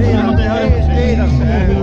in de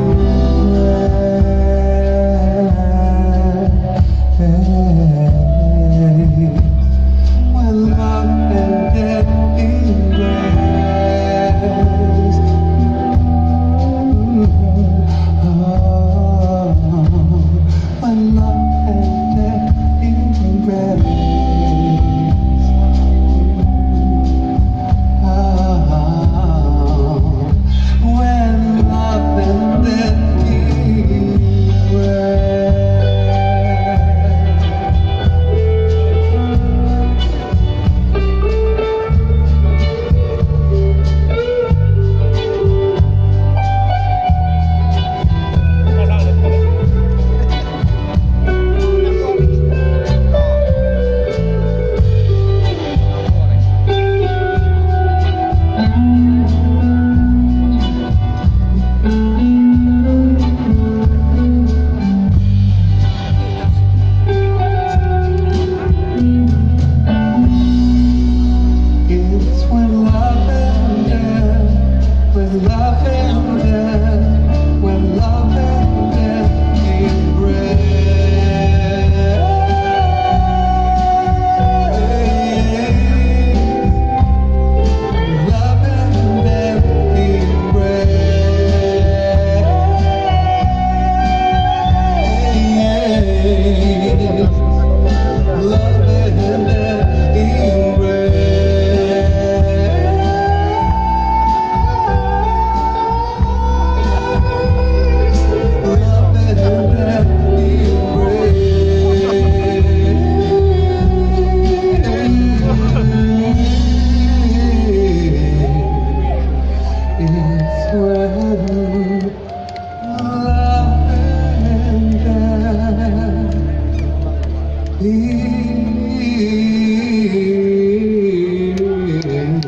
death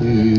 He